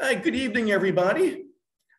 Hi, good evening, everybody.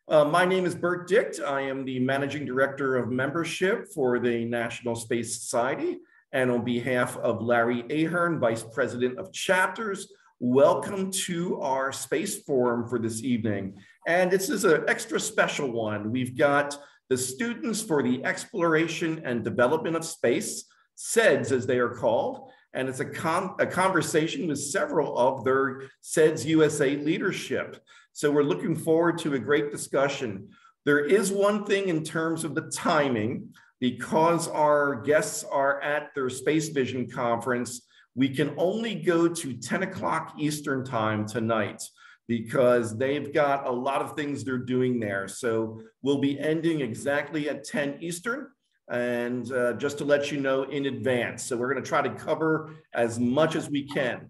Uh, my name is Bert Dicht. I am the Managing Director of Membership for the National Space Society. And on behalf of Larry Ahern, Vice President of Chapters, welcome to our Space Forum for this evening. And this is an extra special one. We've got the Students for the Exploration and Development of Space, SEDS as they are called, and it's a, con a conversation with several of their SEDS USA leadership. So we're looking forward to a great discussion. There is one thing in terms of the timing, because our guests are at their Space Vision conference, we can only go to 10 o'clock Eastern time tonight because they've got a lot of things they're doing there. So we'll be ending exactly at 10 Eastern and uh, just to let you know in advance. So we're going to try to cover as much as we can.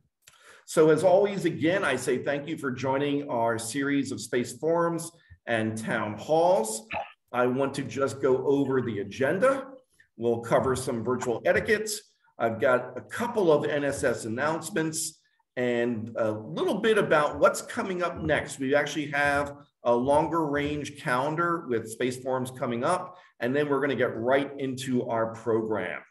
So as always, again, I say thank you for joining our series of space forums and town halls. I want to just go over the agenda. We'll cover some virtual etiquette. I've got a couple of NSS announcements and a little bit about what's coming up next. We actually have a longer range calendar with space forums coming up, and then we're gonna get right into our program.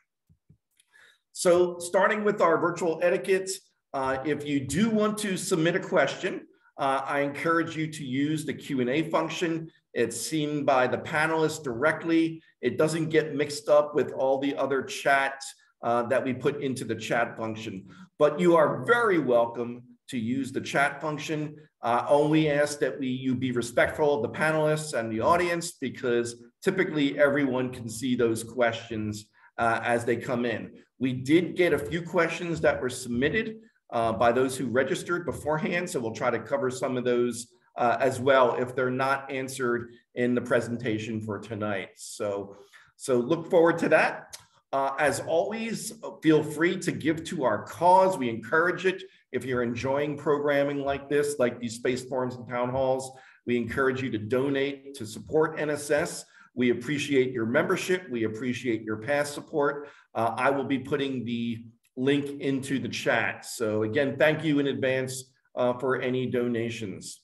So starting with our virtual etiquette, uh, if you do want to submit a question, uh, I encourage you to use the Q&A function. It's seen by the panelists directly. It doesn't get mixed up with all the other chat uh, that we put into the chat function. But you are very welcome to use the chat function. Uh, only ask that we you be respectful of the panelists and the audience because typically everyone can see those questions uh, as they come in. We did get a few questions that were submitted uh, by those who registered beforehand, so we'll try to cover some of those uh, as well if they're not answered in the presentation for tonight. So, so look forward to that. Uh, as always, feel free to give to our cause. We encourage it. If you're enjoying programming like this, like these space forums and town halls, we encourage you to donate to support NSS. We appreciate your membership. We appreciate your past support. Uh, I will be putting the link into the chat. So again, thank you in advance uh, for any donations.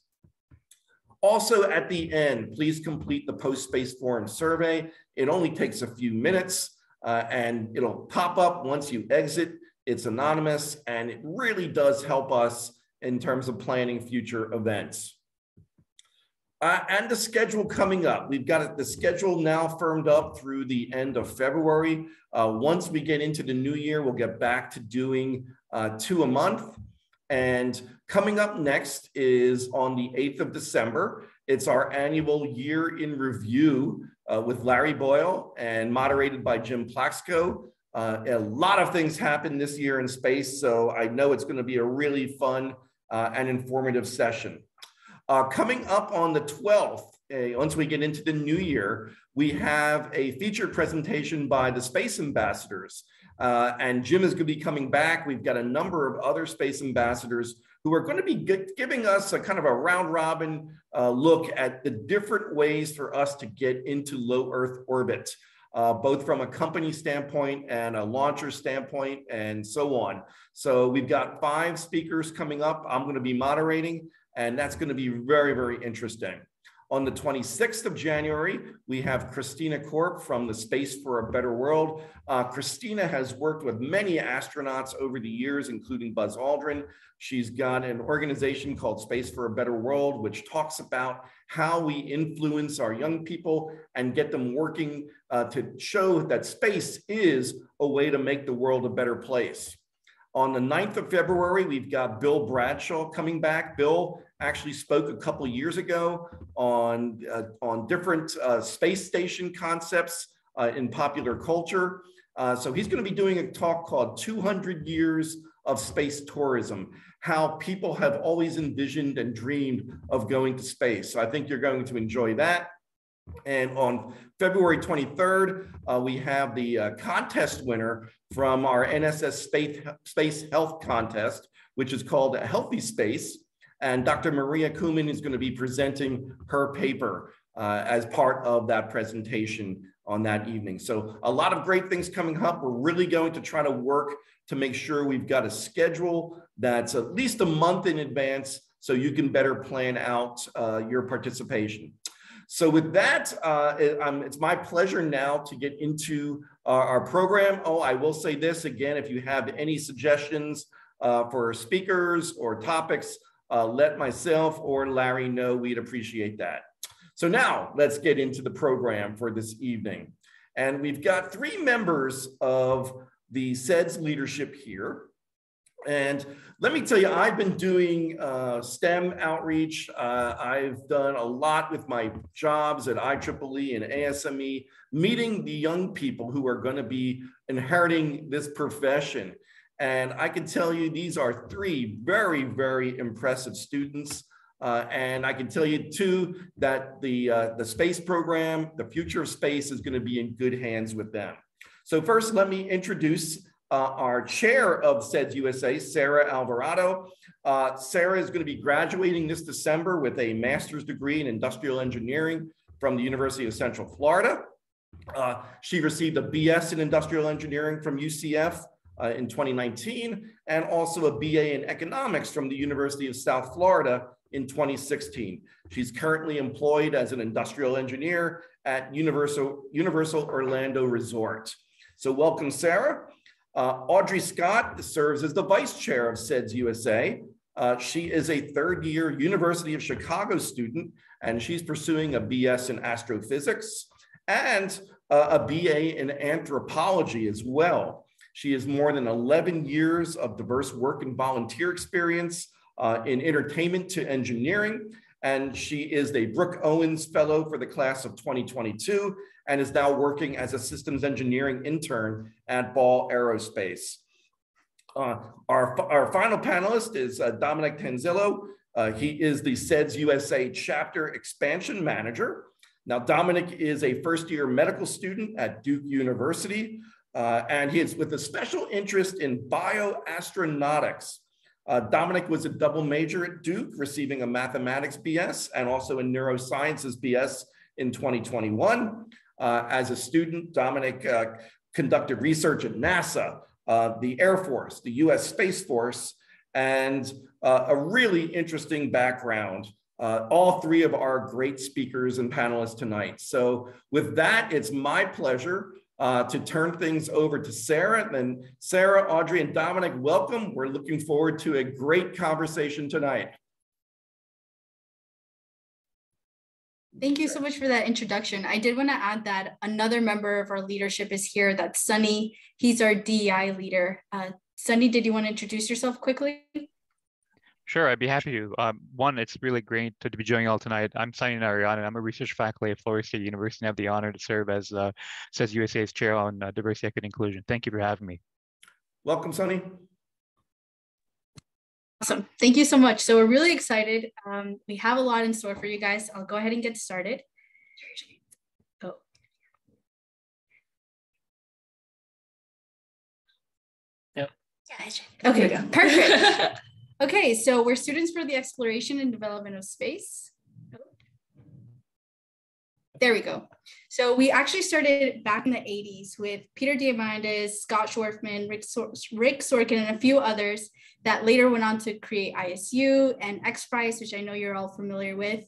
Also at the end, please complete the post-space forum survey. It only takes a few minutes uh, and it'll pop up once you exit. It's anonymous and it really does help us in terms of planning future events. Uh, and the schedule coming up. We've got the schedule now firmed up through the end of February. Uh, once we get into the new year, we'll get back to doing uh, two a month. And coming up next is on the 8th of December. It's our annual year in review uh, with Larry Boyle and moderated by Jim Plaxco. Uh, a lot of things happened this year in space, so I know it's going to be a really fun uh, and informative session. Uh, coming up on the 12th, uh, once we get into the new year, we have a featured presentation by the space ambassadors. Uh, and Jim is going to be coming back. We've got a number of other space ambassadors who are going to be giving us a kind of a round robin uh, look at the different ways for us to get into low Earth orbit, uh, both from a company standpoint and a launcher standpoint and so on. So we've got five speakers coming up. I'm going to be moderating, and that's going to be very, very interesting. On the 26th of January, we have Christina Korp from the Space for a Better World. Uh, Christina has worked with many astronauts over the years, including Buzz Aldrin. She's got an organization called Space for a Better World, which talks about how we influence our young people and get them working uh, to show that space is a way to make the world a better place. On the 9th of February, we've got Bill Bradshaw coming back. Bill actually spoke a couple years ago on, uh, on different uh, space station concepts uh, in popular culture. Uh, so he's going to be doing a talk called 200 Years of Space Tourism, how people have always envisioned and dreamed of going to space. So I think you're going to enjoy that. And on February 23rd, uh, we have the uh, contest winner from our NSS Space, Space Health Contest, which is called a Healthy Space. And Dr. Maria Kumin is going to be presenting her paper uh, as part of that presentation on that evening. So a lot of great things coming up. We're really going to try to work to make sure we've got a schedule that's at least a month in advance so you can better plan out uh, your participation. So with that, uh, it, um, it's my pleasure now to get into our, our, program. Oh, I will say this again, if you have any suggestions uh, for speakers or topics, uh, let myself or Larry know, we'd appreciate that. So now let's get into the program for this evening. And we've got three members of the SEDS leadership here. And let me tell you, I've been doing uh, STEM outreach. Uh, I've done a lot with my jobs at IEEE and ASME, meeting the young people who are going to be inheriting this profession. And I can tell you, these are three very, very impressive students. Uh, and I can tell you too that the, uh, the space program, the future of space is going to be in good hands with them. So first, let me introduce uh, our chair of SEDS USA, Sara Alvarado. Uh, Sara is going to be graduating this December with a master's degree in industrial engineering from the University of Central Florida. Uh, she received a BS in industrial engineering from UCF uh, in 2019 and also a BA in economics from the University of South Florida in 2016. She's currently employed as an industrial engineer at Universal, Universal Orlando Resort. So welcome, Sara. Uh, Audrey Scott serves as the vice chair of SEDS USA. Uh, she is a third year University of Chicago student, and she's pursuing a BS in astrophysics and uh, a BA in anthropology as well. She has more than 11 years of diverse work and volunteer experience uh, in entertainment to engineering. And she is a Brooke Owens Fellow for the class of 2022 and is now working as a systems engineering intern at Ball Aerospace. Uh, our, our final panelist is uh, Dominic Tanzillo. Uh, he is the SEDS USA chapter expansion manager. Now, Dominic is a first year medical student at Duke University, uh, and he is with a special interest in bioastronautics. Uh, Dominic was a double major at Duke, receiving a mathematics BS and also a neurosciences BS in 2021. Uh, as a student, Dominic uh, conducted research at NASA, uh, the Air Force, the US Space Force, and uh, a really interesting background. Uh, all three of our great speakers and panelists tonight. So with that, it's my pleasure uh, to turn things over to Sara. And then Sara, Audrey, and Dominic, welcome. We're looking forward to a great conversation tonight. Thank you so much for that introduction. I did want to add that another member of our leadership is here. That's Sunny. He's our DEI leader. Uh, Sunny, did you want to introduce yourself quickly? Sure, I'd be happy to. Um, one, it's really great to, to, be joining you all tonight. I'm Sunny Narayan, and I'm a research faculty at Florida State University and have the honor to serve as uh, SEDS USA's chair on uh, diversity, equity, and inclusion. Thank you for having me. Welcome, Sunny. Awesome. Thank you so much. So we're really excited. Um, we have a lot in store for you guys. I'll go ahead and get started. Oh. Yep. Okay, perfect. Okay, so we're students for the exploration and development of space. There we go. So we actually started back in the 80s with Peter Diamandis, Scott Scharfman, Rick, Sor Rick Sorkin, and a few others that later went on to create ISU and XPRIZE, which I know you're all familiar with.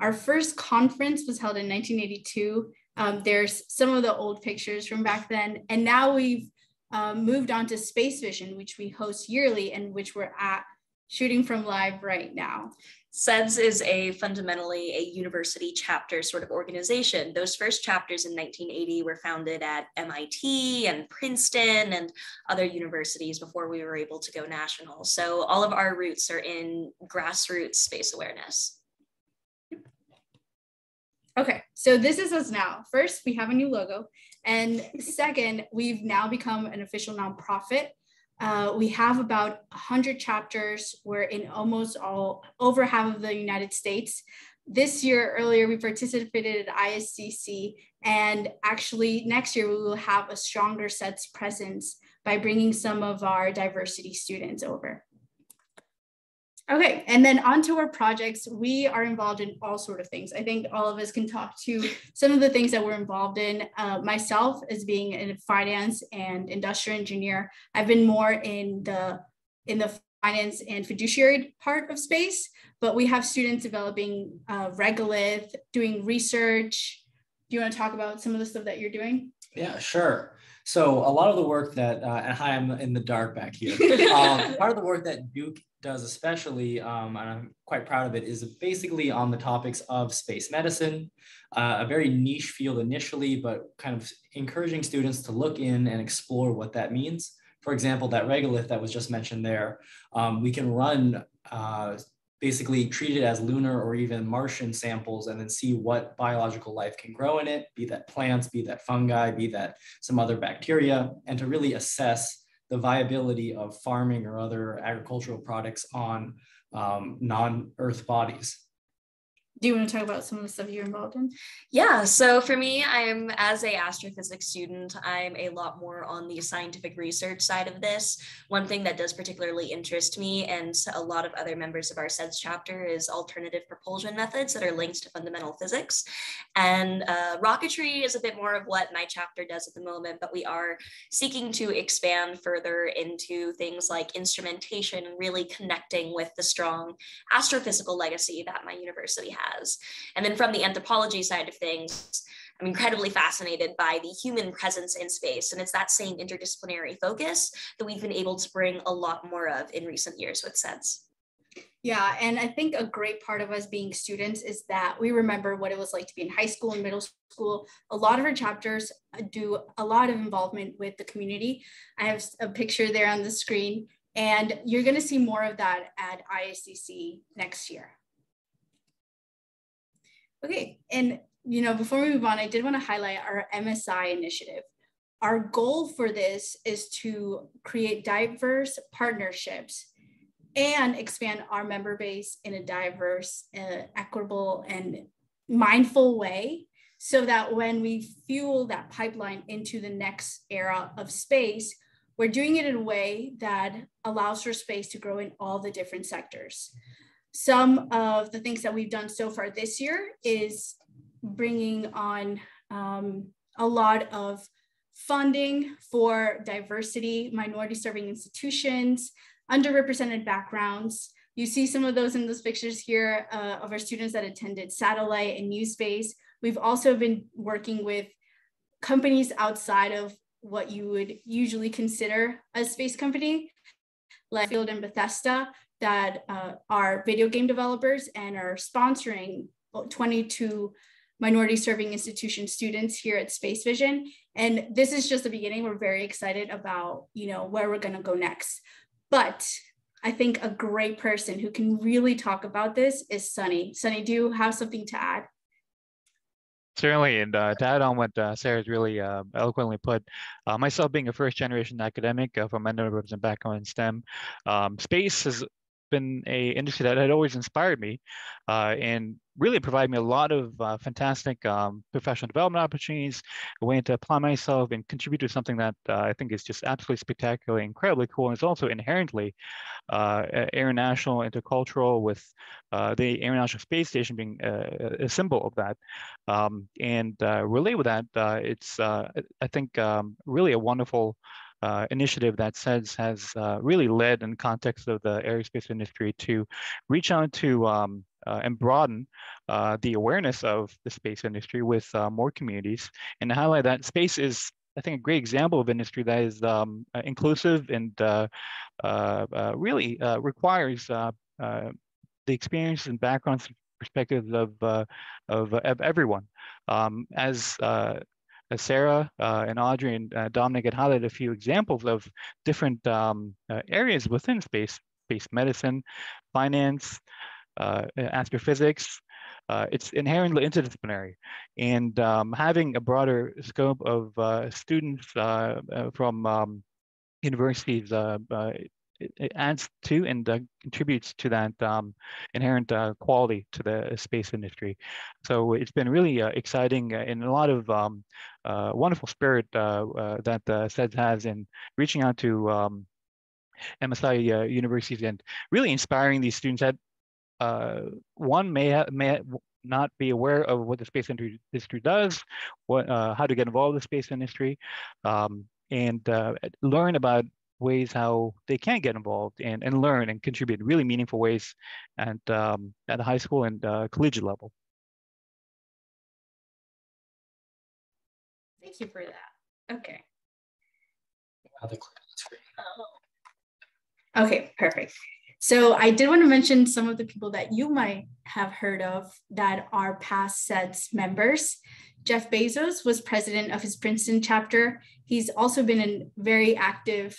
Our first conference was held in 1982. Um, there's some of the old pictures from back then. And now we've um, moved on to Space Vision, which we host yearly and which we're at shooting from live right now. SEDS is a fundamentally a university chapter sort of organization. Those first chapters in 1980 were founded at MIT and Princeton and other universities before we were able to go national. So all of our roots are in grassroots space awareness. Okay, so this is us now. First, we have a new logo. And second, we've now become an official nonprofit uh, we have about 100 chapters. We're in almost all over half of the United States. This year, earlier, we participated at ISDC, and actually, next year, we will have a stronger SEDS presence by bringing some of our diversity students over. Okay, and then onto our projects. We are involved in all sort of things. I think all of us can talk to some of the things that we're involved in. Uh, myself, as being a finance and industrial engineer, I've been more in the in the finance and fiduciary part of space, but we have students developing uh, regolith, doing research. Do you want to talk about some of the stuff that you're doing? Yeah, sure. So a lot of the work that, uh, and hi, I'm in the dark back here. um, part of the work that Duke does especially, um, and I'm quite proud of it, is basically on the topics of space medicine, uh, a very niche field initially, but kind of encouraging students to look in and explore what that means. For example, that regolith that was just mentioned there, um, we can run uh, basically treat it as lunar or even Martian samples and then see what biological life can grow in it, be that plants, be that fungi, be that some other bacteria, and to really assess the viability of farming or other agricultural products on um, non-Earth bodies do you want to talk about some of the stuff you're involved in? Yeah, so for me, I'm as a astrophysics student, I'm a lot more on the scientific research side of this. One thing that does particularly interest me and a lot of other members of our SEDS chapter is alternative propulsion methods that are linked to fundamental physics. And uh, rocketry is a bit more of what my chapter does at the moment, but we are seeking to expand further into things like instrumentation really connecting with the strong astrophysical legacy that my university has And then from the anthropology side of things, I'm incredibly fascinated by the human presence in space. And it's that same interdisciplinary focus that we've been able to bring a lot more of in recent years with SEDS. Yeah, and I think a great part of us being students is that we remember what it was like to be in high school and middle school. A lot of our chapters do a lot of involvement with the community. I have a picture there on the screen, and you're going to see more of that at ISDC next year. Okay, and you know, before we move on, I did want to highlight our MSI initiative. Our goal for this is to create diverse partnerships and expand our member base in a diverse, uh, equitable, and mindful way so that when we fuel that pipeline into the next era of space, we're doing it in a way that allows for space to grow in all the different sectors some of the things that we've done so far this year is bringing on um, a lot of funding for diversity, minority serving institutions, underrepresented backgrounds. You see some of those in those pictures here uh, of our students that attended satellite and NewSpace. We've also been working with companies outside of what you would usually consider a space company, like Field and Bethesda, that uh, are video game developers and are sponsoring 22 minority serving institution students here at Space Vision. And this is just the beginning. We're very excited about, you know, where we're gonna go next. But I think a great person who can really talk about this is Sunny. Sunny, do you have something to add? Certainly, and uh, to add on what uh, Sara's really uh, eloquently put, uh, myself being a first generation academic uh, from underrepresented background in STEM, um, space has been a industry that had always inspired me uh, and really provided me a lot of uh, fantastic um, professional development opportunities, a way to apply myself and contribute to something that uh, I think is just absolutely spectacular, incredibly cool, and it's also inherently uh, international, intercultural, with uh, the International Space Station being a, a symbol of that. Um, and uh, relate with that, it's, I think, um, really a wonderful uh, initiative that SEDS has uh, really led in context of the aerospace industry to reach out to um, uh, and broaden uh, the awareness of the space industry with uh, more communities and highlight that space is I think a great example of industry that is um, uh, inclusive and really requires the experience and backgrounds perspectives of, of, of everyone. Um, as Sara uh, and Audrey and uh, Dominic had highlighted a few examples of different um, uh, areas within space, space medicine, finance, astrophysics, uh, it's inherently interdisciplinary. And um, having a broader scope of uh, students uh, from um, universities it, adds to and uh, contributes to that um, inherent uh, quality to the space industry. So it's been really uh, exciting and a lot of um, uh, wonderful spirit uh, uh, that uh, SEDS has in reaching out to um, MSI universities and really inspiring these students that one may, may not be aware of what the space industry does, what, how to get involved in the space industry, um, and learn about ways how they can get involved and, and learn and contribute in really meaningful ways and um, at the high school and uh, collegiate level. Thank you for that. Okay. Okay, perfect. So I did want to mention some of the people that you might have heard of that are past SEDS members. Jeff Bezos was president of his Princeton chapter. He's also been a very active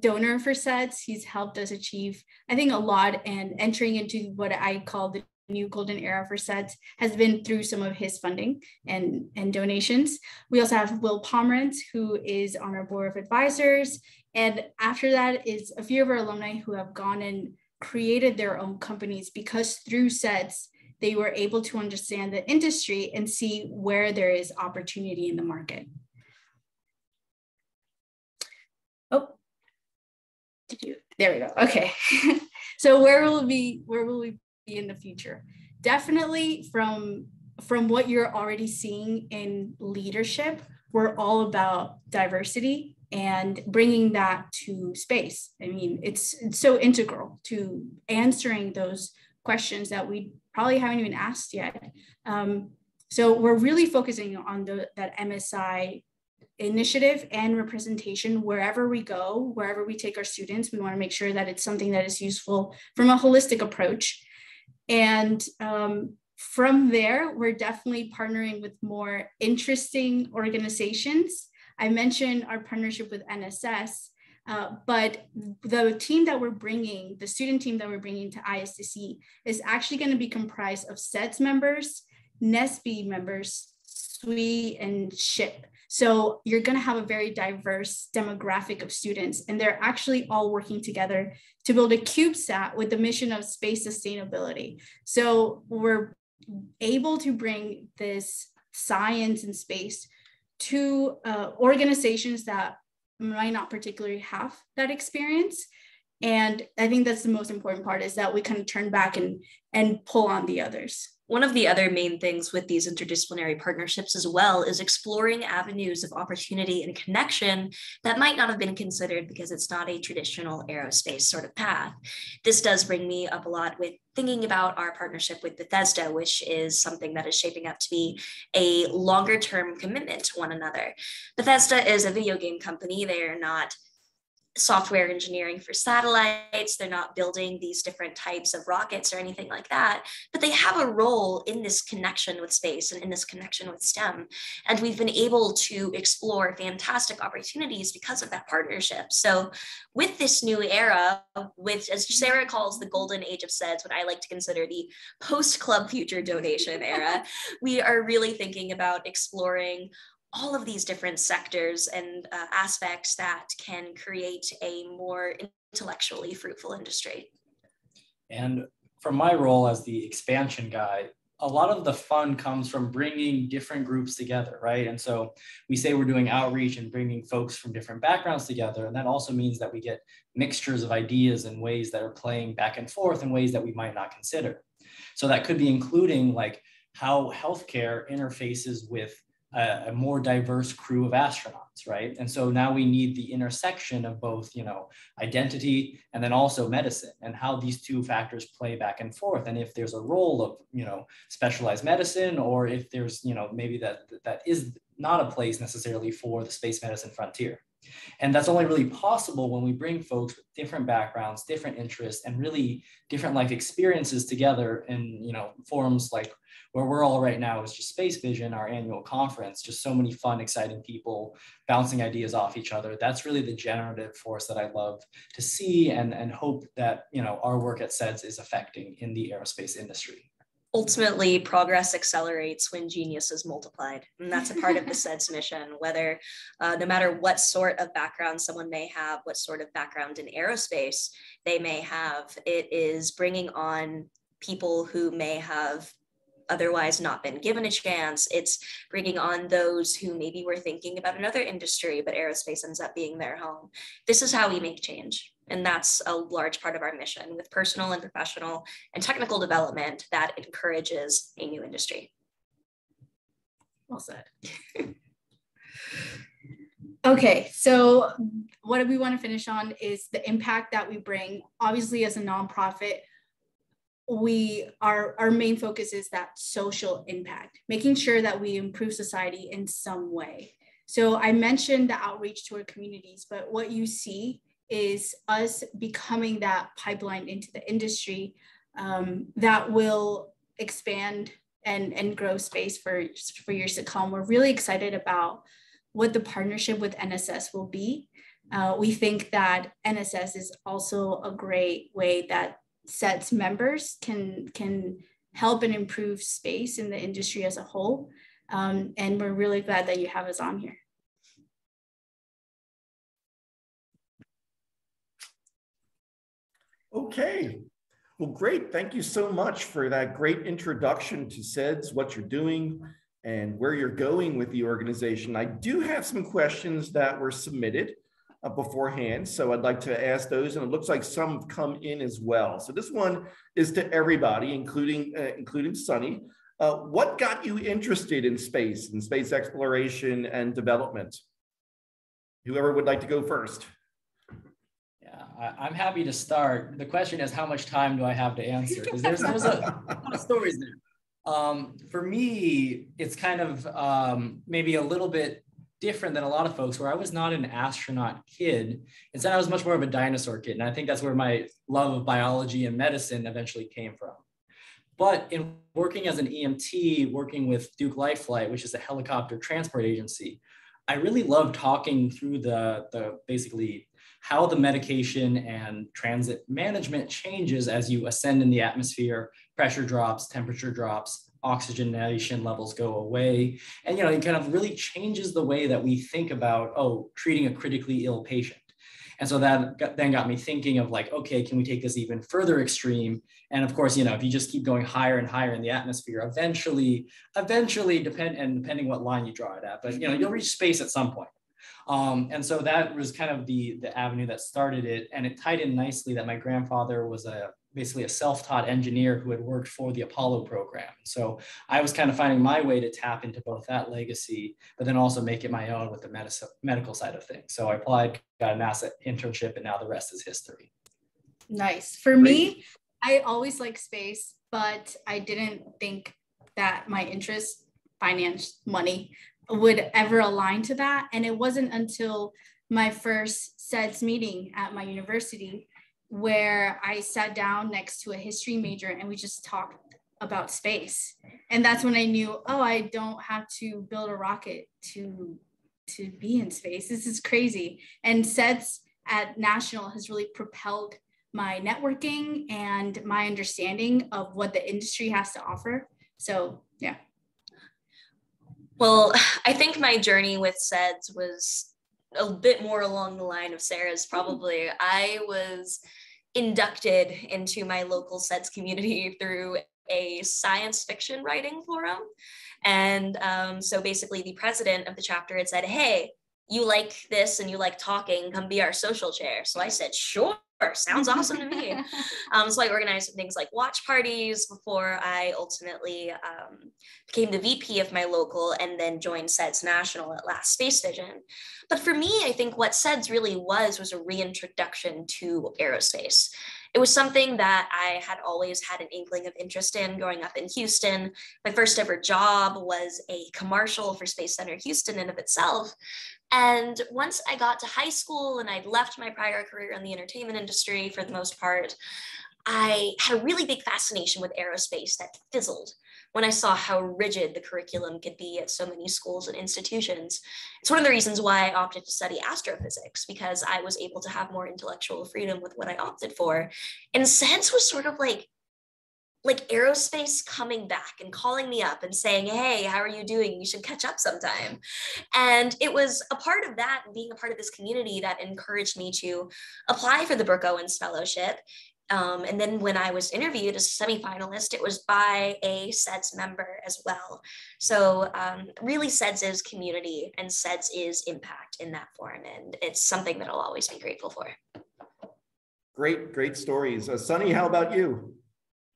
donor for SEDS. He's helped us achieve, I think, a lot and entering into what I call the new golden era for SEDS has been through some of his funding and, and donations. We also have Will Pomerantz, who is on our board of advisors. And after that is a few of our alumni who have gone and created their own companies because through SEDS, they were able to understand the industry and see where there is opportunity in the market. Did you? There we go. Okay. so where will we be? Where will we be in the future. Definitely from from what you're already seeing in leadership, we're all about diversity and bringing that to space. I mean, it's, it's so integral to answering those questions that we probably haven't even asked yet. Um, so we're really focusing on the, that MSI initiative and representation wherever we go, wherever we take our students. We want to make sure that it's something that is useful from a holistic approach and um, from there, we're definitely partnering with more interesting organizations. I mentioned our partnership with NSS, uh, but the team that we're bringing, the student team that we're bringing to ISDC is actually going to be comprised of SEDS members, NSBE members, SWE, and SHPE. So you're going to have a very diverse demographic of students, and they're actually all working together to build a CubeSat with the mission of space sustainability. So we're able to bring this science and space to uh, organizations that might not particularly have that experience. And I think that's the most important part is that we kind of turn back and and pull on the others. One of the other main things with these interdisciplinary partnerships as well is exploring avenues of opportunity and connection that might not have been considered because it's not a traditional aerospace sort of path. This does bring me up a lot with thinking about our partnership with Bethesda, which is something that is shaping up to be a longer term commitment to one another. Bethesda is a video game company. They are not software engineering for satellites. They're not building these different types of rockets or anything like that, but they have a role in this connection with space and in this connection with STEM. And we've been able to explore fantastic opportunities because of that partnership. So with this new era, with as Sara calls the golden age of SEDS, what I like to consider the post Club Future donation era, we are really thinking about exploring all of these different sectors and uh, aspects that can create a more intellectually fruitful industry. And from my role as the expansion guy, a lot of the fun comes from bringing different groups together, right? And so we say we're doing outreach and bringing folks from different backgrounds together. And that also means that we get mixtures of ideas and ways that are playing back and forth in ways that we might not consider. So that could be including like how healthcare interfaces with a, a, more diverse crew of astronauts, right? And so now we need the intersection of both, you know, identity and then also medicine and how these two factors play back and forth. And if there's a role of, you know, specialized medicine or if there's, you know, maybe that that is not a place necessarily for the space medicine frontier. And that's only really possible when we bring folks with different backgrounds, different interests, and really different life experiences together in you know forums like where we're all right now is just Space Vision, our annual conference. Just so many fun, exciting people bouncing ideas off each other. That's really the generative force that I love to see and, and hope that you know our work at SEDS is affecting in the aerospace industry ultimately progress accelerates when genius is multiplied and that's a part of the SEDS mission whether uh, no matter what sort of background someone may have what sort of background in aerospace they may have it is bringing on people who may have otherwise not been given a chance. It's bringing on those who maybe were thinking about another industry, but aerospace ends up being their home. This is how we make change. And that's a large part of our mission with personal and professional and technical development that encourages a new industry. Well said. Okay, so what we want to finish on is the impact that we bring. Obviously, as a nonprofit, we our our main focus is that social impact, making sure that we improve society in some way. So I mentioned the outreach to our communities, but what you see is us becoming that pipeline into the industry um, that will expand and, and grow space for, for years to come. We're really excited about what the partnership with NSS will be. Uh, we think that NSS is also a great way that SEDS members can, can help and improve space in the industry as a whole. Um, and we're really glad that you have us on here. Okay. Well, great. Thank you so much for that great introduction to SEDS, what you're doing, and where you're going with the organization. I do have some questions that were submitted uh, beforehand, so I'd like to ask those, and it looks like some have come in as well. So this one is to everybody, including uh, including Sunny. Uh, what got you interested in space and space exploration and development? Whoever would like to go first. I, am happy to start. The question is, how much time do I have to answer? Because there's, there's a, a lot of stories there. Um, for me, it's kind of um, maybe a little bit different than a lot of folks where I was not an astronaut kid. Instead, I was much more of a dinosaur kid. And I think that's where my love of biology and medicine eventually came from. But in working as an EMT, working with Duke Life Flight, which is a helicopter transport agency, I really love talking through the, the basically how the medication and transit management changes as you ascend in the atmosphere, pressure drops, temperature drops, oxygenation levels go away. And, you know, it kind of really changes the way that we think about, oh, treating a critically ill patient. And so that got, then got me thinking of like, okay, can we take this even further extreme? And of course, you know, if you just keep going higher and higher in the atmosphere, eventually, eventually, depend and depending what line you draw it at, but you know, you'll reach space at some point. Um, and so that was kind of the, the avenue that started it. And it tied in nicely that my grandfather was a basically a self-taught engineer who had worked for the Apollo program. So I was kind of finding my way to tap into both that legacy, but then also make it my own with the medis- medical side of things. So I applied, got a NASA internship, and now the rest is history. Nice. For me, I always like space, but I didn't think that my interest, finance, money would ever align to that. And it wasn't until my first SEDS meeting at my university where I sat down next to a history major and we just talked about space. And that's when I knew, oh, I don't have to build a rocket to to be in space. This is crazy. And SEDS at National has really propelled my networking and my understanding of what the industry has to offer. So yeah. Well, I think my journey with SEDS was a bit more along the line of Sara's probably. I was inducted into my local SEDS community through a science fiction writing forum. And um, so basically, the president of the chapter had said, Hey, you like this and you like talking, come be our social chair. So I said, Sure sounds awesome to me. Um, so I organized things like watch parties before I ultimately um, became the VP of my local and then joined SEDS National at last Space Vision. But for me, I think what SEDS really was was a reintroduction to aerospace. It was something that I had always had an inkling of interest in growing up in Houston. My first ever job was a commercial for Space Center Houston in of itself. And once I got to high school and I'd left my prior career in the entertainment industry for the most part, I had a really big fascination with aerospace that fizzled when I saw how rigid the curriculum could be at so many schools and institutions. It's one of the reasons why I opted to study astrophysics because I was able to have more intellectual freedom with what I opted for. And science was sort of like like aerospace coming back and calling me up and saying, Hey, how are you doing? You should catch up sometime. And it was a part of that being a part of this community that encouraged me to apply for the Brooke Owens Fellowship. Um, and then when I was interviewed as a semifinalist, it was by a SEDS member as well. So um, really SEDS is community and SEDS is impact in that form. And it's something that I'll always be grateful for. Great, great stories. Uh, Sunny, how about you?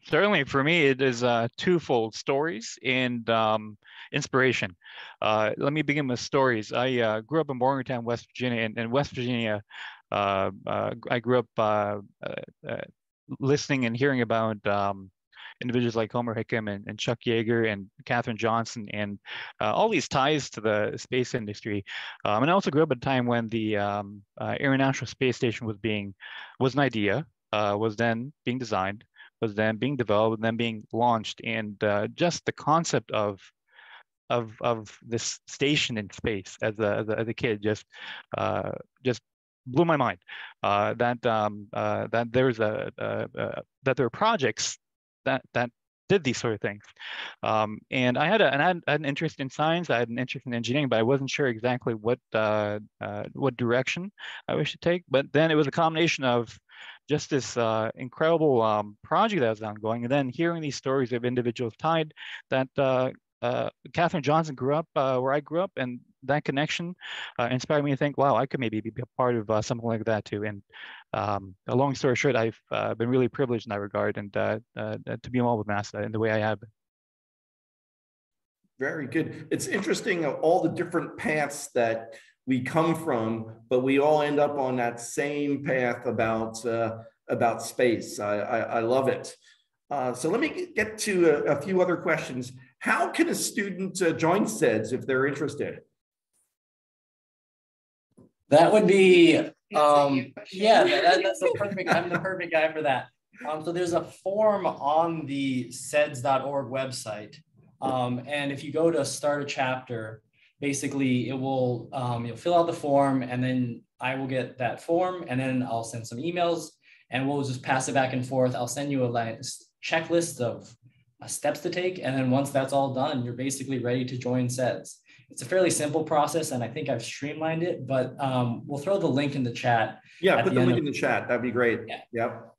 Certainly, for me, it is uh, twofold: stories and um, inspiration. Uh, let me begin with stories. I uh, grew up in Morgantown, West Virginia, and in West Virginia, uh, uh, I grew up uh, listening and hearing about um, individuals like Homer Hickam and, and, Chuck Yeager and Katherine Johnson and all these ties to the space industry. Um, and I also grew up at a time when the um, International Space Station was being was an idea, was then being designed was then being developed and then being launched. And uh, just the concept of of of this station in space as a as a, as a kid just uh, just blew my mind. Uh, that um, uh, that there's a, a, a, that there are projects that that did these sort of things. Um, and I had, a, and I had an interest in science. I had an interest in engineering, but I wasn't sure exactly what uh, uh, what direction I wish to take. But then it was a combination of just this uh, incredible um, project that was ongoing. And then hearing these stories of individuals tied that uh, uh, Katherine Johnson grew up uh, where I grew up, and that connection uh, inspired me to think, wow, I could maybe be a part of uh, something like that too. And um, a long story short, I've been really privileged in that regard and to be involved with NASA in the way I have. Very good. It's interesting all the different paths that we come from, but we all end up on that same path about uh, about space. I, I, I love it. Uh, so let me get to a, a, few other questions. How can a student uh, join SEDS if they're interested? That would be, um, yeah, that, that's the perfect, I'm the perfect guy for that. Um, so there's a form on the SEDS.org website. Um, and if you go to start a chapter, basically it will um, you'll fill out the form and then I will get that form and then I'll send some emails and we'll just pass it back and forth. I'll send you a checklist of uh, steps to take. And then once that's all done, you're basically ready to join SEDS. It's a fairly simple process and I think I've streamlined it, but um, we'll throw the link in the chat. Yeah, put the, the link of- in the chat. That'd be great. Yeah. Yep.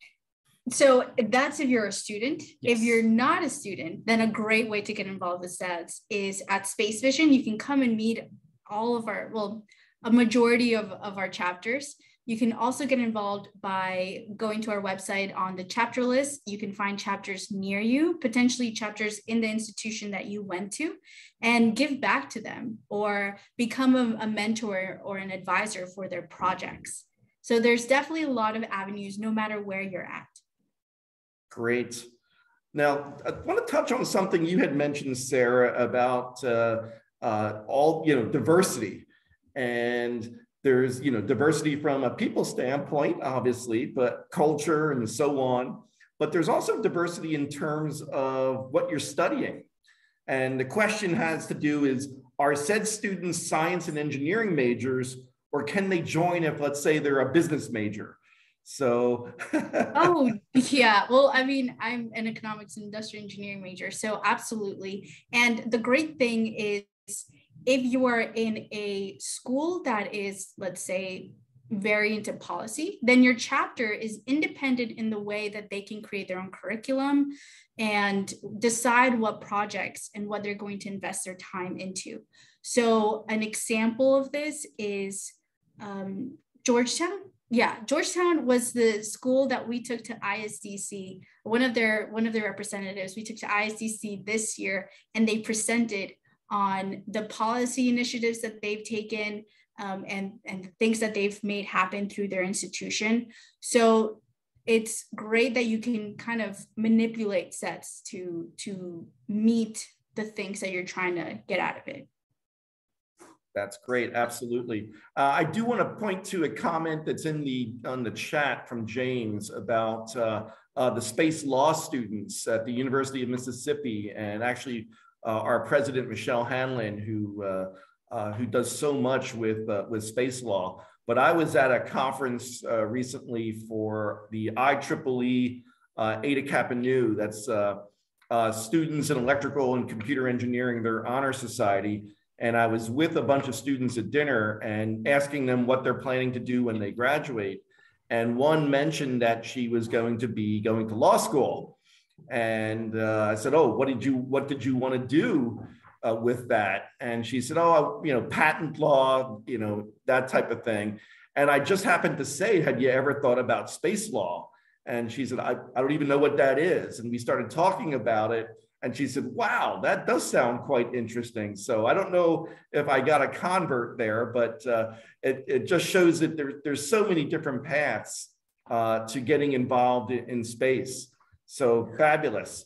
So that's if you're a student. Yes. If you're not a student, then a great way to get involved with SEDS is at Space Vision. You can come and meet all of our, well, a majority of, of our chapters. You can also get involved by going to our website on the chapter list. You can find chapters near you, potentially chapters in the institution that you went to, and give back to them or become a, a mentor or an advisor for their projects. So there's definitely a lot of avenues no matter where you're at. Great. Now, I want to touch on something you had mentioned, Sara, about uh, uh, all, you know, diversity. And there's, you know, diversity from a people standpoint, obviously, but culture and so on. But there's also diversity in terms of what you're studying. And the question has to do is, are SEDS students science and engineering majors, or can they join if, let's say, they're a business major? So, oh, yeah. Well, I mean, I'm an economics and industrial engineering major. So, absolutely. And the great thing is, if you are in a school that is, let's say, very into policy, then your chapter is independent in the way that they can create their own curriculum and decide what projects and what they're going to invest their time into. So, an example of this is um, Georgetown yeah georgetown was the school that we took to isdc one of their one of their representatives we took to isdc this year and they presented on the policy initiatives that they've taken um, and and things that they've made happen through their institution. So it's great that you can kind of manipulate SEDS to to meet the things that you're trying to get out of it that's great. Absolutely. Uh, I do want to point to a comment that's in the on the chat from James about uh, uh, the space law students at the University of Mississippi, and actually uh, our president Michelle Hanlon, who uh, uh, who does so much with with space law. But I was at a conference recently for the IEEE Eta Kappa Nu. That's students in electrical and computer engineering, their honor society and I was with a bunch of students at dinner and asking them what they're planning to do when they graduate. And one mentioned that she was going to be going to law school. And uh, I said, "Oh, what did you what did you want to do uh, with that?" And she said, "Oh, you know, patent law, you know, that type of thing." And I just happened to say, "Had you ever thought about space law?" And she said, I, I don't even know what that is. And we started talking about it. And she said, wow, that does sound quite interesting. So I don't know if I got a convert there, but uh, it, it just shows that there, there's so many different paths uh, to getting involved in, in space. So fabulous.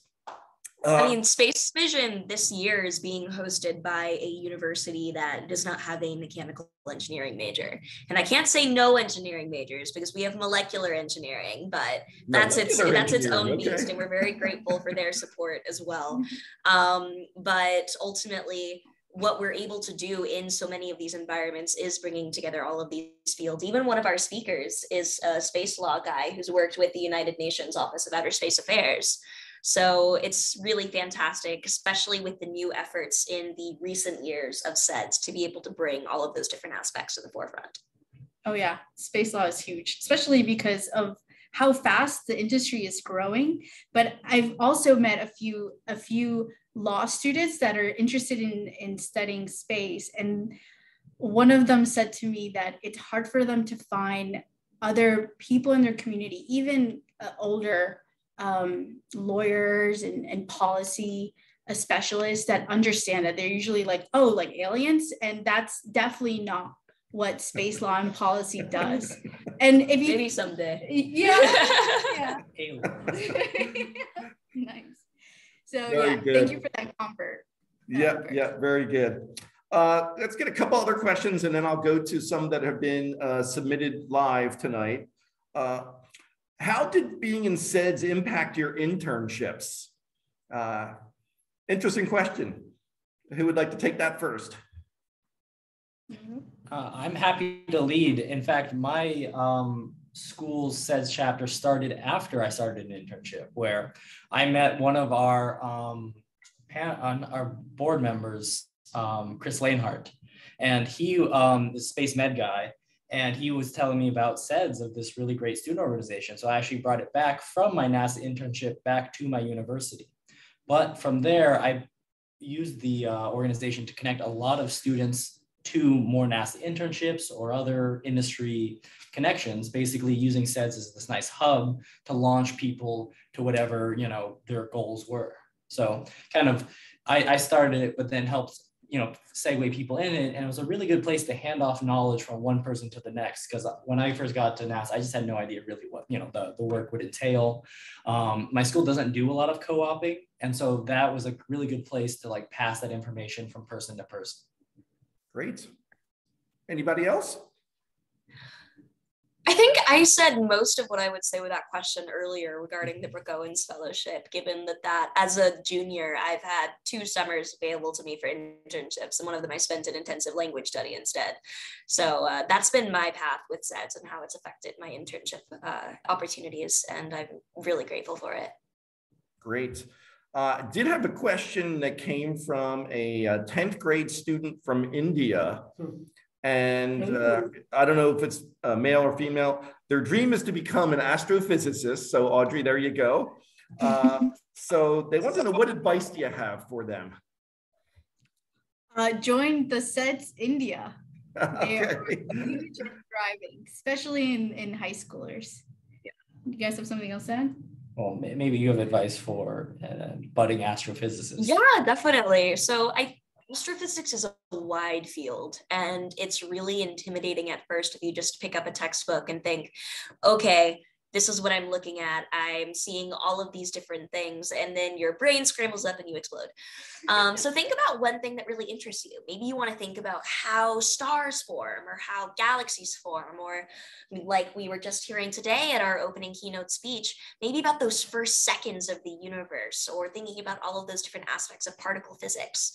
Uh, I mean, Space Vision this year is being hosted by a university that does not have a mechanical engineering major. And I can't say no engineering majors because we have molecular engineering, but that's its that's its own okay. beast, and we're very grateful for their support as well. Um, but ultimately, what we're able to do in so many of these environments is bringing together all of these fields. Even one of our speakers is a space law guy who's worked with the United Nations Office of Outer Space Affairs. So it's really fantastic, especially with the new efforts in the recent years of SEDS to be able to bring all of those different aspects to the forefront. Oh yeah, space law is huge, especially because of how fast the industry is growing. But I've also met a few a few law students that are interested in, in studying space. And one of them said to me that it's hard for them to find other people in their community, even uh, older um, lawyers and, and policy uh, specialists that understand that they're usually like, oh, like aliens. And that's definitely not what space law and policy does. And if you maybe someday. Yeah. yeah. nice. So very yeah, good. thank you for that comfort. Yeah, yeah, very good. Uh, let's get a couple other questions and then I'll go to some that have been uh, submitted live tonight. How did being in SEDS impact your internships? Uh, interesting question. Who would like to take that first? Mm-hmm. Uh, I'm happy to lead. In fact, my um, school's SEDS chapter started after I started an internship, where I met one of our um, our board members, um, Kris Lehnhardt, and he um, the space med guy, and he was telling me about SEDS of this really great student organization. So I actually brought it back from my NASA internship back to my university. But from there, I used the uh, organization to connect a lot of students to more NASA internships or other industry connections, basically using SEDS as this nice hub to launch people to whatever, you know, their goals were. So kind of, I, I started it, but then helped you know segue people in it and it was a really good place to hand off knowledge from one person to the next because when i first got to nasa i just had no idea really what you know the, the work would entail. Um, my school doesn't do a lot of co-oping and so that was a really good place to like pass that information from person to person. Great. Anybody else I think I said most of what I would say with that question earlier regarding the Brooke Owens Fellowship, given that that as a junior, I've had two summers available to me for internships, and one of them I spent in intensive language study instead. So uh, that's been my path with SEDS and how it's affected my internship uh, opportunities, and I'm really grateful for it. Great. Uh, did have a question that came from a, a uh, 10th grade student from India. And uh, I don't know if it's uh, male or female. Their dream is to become an astrophysicist. So, Audrey, there you go. Uh, so, they want to know what advice do you have for them? Uh, join the SEDS India. They're driving, especially in, in high schoolers. Yeah. You guys have something else to add? Well, maybe you have advice for uh, budding astrophysicists. Yeah, definitely. So I astrophysics is a wide field and it's really intimidating at first if you just pick up a textbook and think okay this is what I'm looking at. I'm seeing all of these different things, and then your brain scrambles up and you explode. Um, so think about one thing that really interests you. Maybe you want to think about how stars form, or how galaxies form, or like we were just hearing today at our opening keynote speech, maybe about those first seconds of the universe, or thinking about all of those different aspects of particle physics.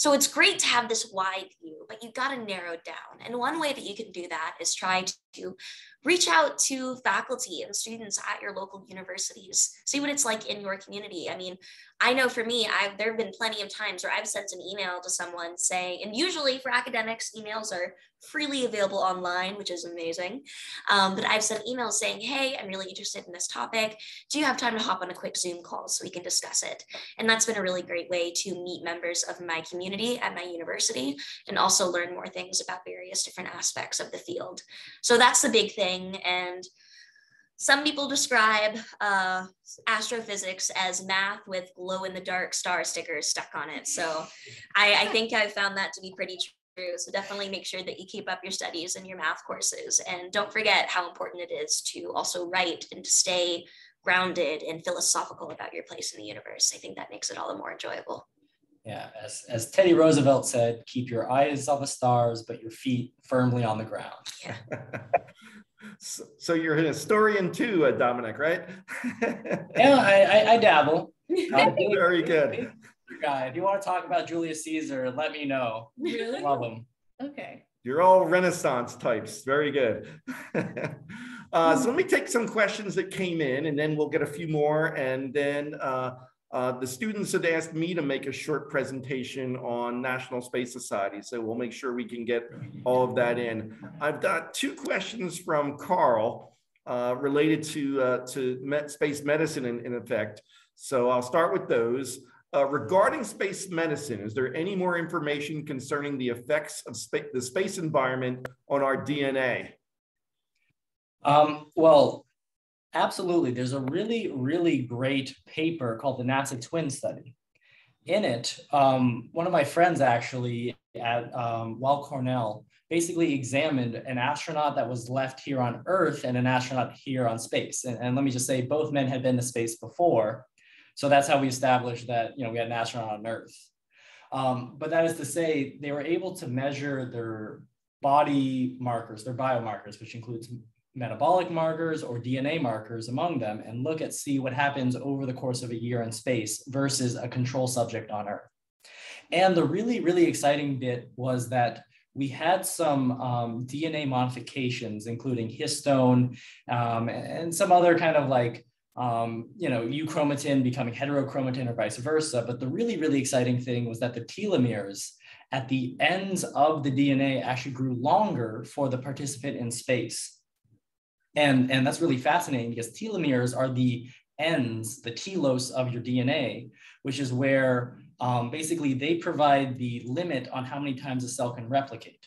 So it's great to have this wide view, but you've got to narrow it down. And one way that you can do that is try to reach out to faculty and students at your local universities, see what it's like in your community. I mean, I know for me, I've there have been plenty of times where I've sent an email to someone saying, and usually for academics, emails are freely available online, which is amazing. Um, but I've sent emails saying, hey, I'm really interested in this topic. Do you have time to hop on a quick Zoom call so we can discuss it? And that's been a really great way to meet members of my community at my university and also learn more things about various different aspects of the field. So that's the big thing. And some people describe uh, astrophysics as math with glow in the dark star stickers stuck on it. So I, I think I found that to be pretty true. So definitely make sure that you keep up your studies and your math courses. And don't forget how important it is to also write and to stay grounded and philosophical about your place in the universe. I think that makes it all the more enjoyable. Yeah, as, as Teddy Roosevelt said, keep your eyes on the stars, but your feet firmly on the ground. Yeah. so, so, you're an historian too, uh, Dominic, right? yeah, I, I, I dabble. Uh, Very good. Guy, if you want to talk about Julius Caesar, let me know. Really? Love him. Okay. You're all Renaissance types. Very good. uh, so let me take some questions that came in, and then we'll get a few more, and then. Uh, uh, the students had asked me to make a short presentation on National Space Society, so we'll make sure we can get all of that in. I've got two questions from Carl uh, related to, uh, to space medicine in, in, effect. So I'll start with those. Uh, regarding space medicine, is there any more information concerning the effects of spa the space environment on our DNA? Um, well, Absolutely. There's a really, really great paper called the NASA Twin Study. In it, um, one of my friends actually at um, Cornell basically examined an astronaut that was left here on Earth and an astronaut here on space. And, and let me just say, both men had been to space before. So that's how we established that, you know, we had an astronaut on Earth. Um, but that is to say, they were able to measure their body markers, their biomarkers, which includes metabolic markers or DNA markers among them and look at see what happens over the course of a year in space versus a control subject on Earth. And the really, really exciting bit was that we had some um, DNA modifications, including histone um, and some other kind of like, um, you know, euchromatin becoming heterochromatin or vice versa. But the really, really exciting thing was that the telomeres at the ends of the DNA actually grew longer for the participant in space. And, and that's really fascinating because telomeres are the ends, the telos of your DNA, which is where um, basically they provide the limit on how many times a cell can replicate.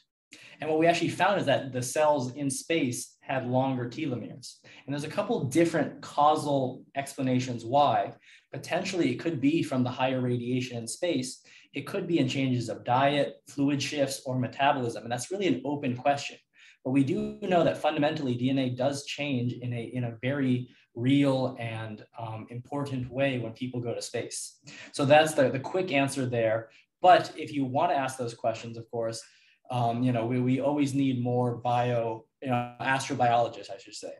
And what we actually found is that the cells in space had longer telomeres. And there's a couple different causal explanations why. Potentially, it could be from the higher radiation in space. It could be in changes of diet, fluid shifts, or metabolism. And that's really an open question. But we do know that fundamentally DNA does change in a, in a very real and um, important way when people go to space. So that's the, the quick answer there. But if you want to ask those questions, of course, um, you know, we, we always need more bio, you know, astrobiologists, I should say.